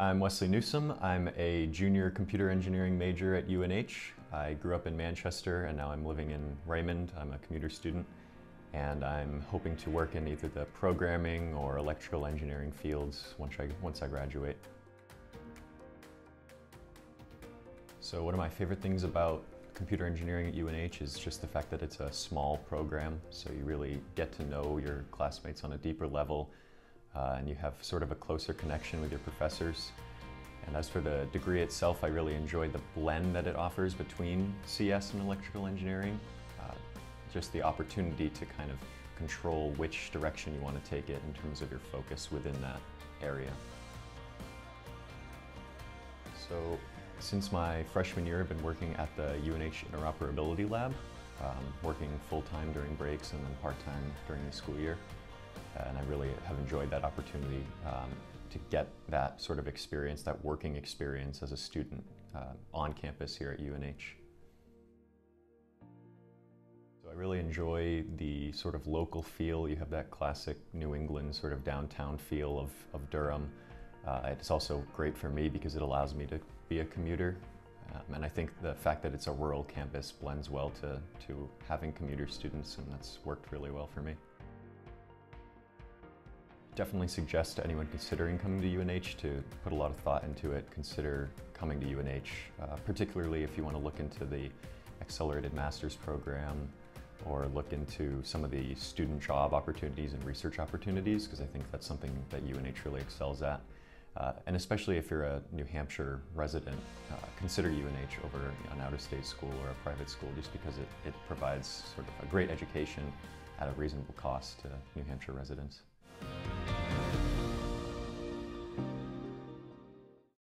I'm Wesley Newsam. I'm a junior computer engineering major at UNH. I grew up in Manchester and now I'm living in Raymond. I'm a commuter student and I'm hoping to work in either the programming or electrical engineering fields once I, once I graduate. So one of my favorite things about computer engineering at UNH is just the fact that it's a small program, so you really get to know your classmates on a deeper level uh, and you have sort of a closer connection with your professors. And as for the degree itself, I really enjoyed the blend that it offers between CS and electrical engineering. Uh, just the opportunity to kind of control which direction you want to take it in terms of your focus within that area. So since my freshman year, I've been working at the UNH Interoperability Lab, um, working full-time during breaks and then part-time during the school year and I really have enjoyed that opportunity um, to get that sort of experience, that working experience as a student uh, on campus here at UNH. So I really enjoy the sort of local feel. You have that classic New England sort of downtown feel of, of Durham. Uh, it's also great for me because it allows me to be a commuter. Um, and I think the fact that it's a rural campus blends well to, to having commuter students and that's worked really well for me. Definitely suggest to anyone considering coming to UNH to put a lot of thought into it, consider coming to UNH, uh, particularly if you want to look into the accelerated master's program or look into some of the student job opportunities and research opportunities because I think that's something that UNH really excels at. Uh, and especially if you're a New Hampshire resident, uh, consider UNH over an out-of-state school or a private school just because it, it provides sort of a great education at a reasonable cost to New Hampshire residents.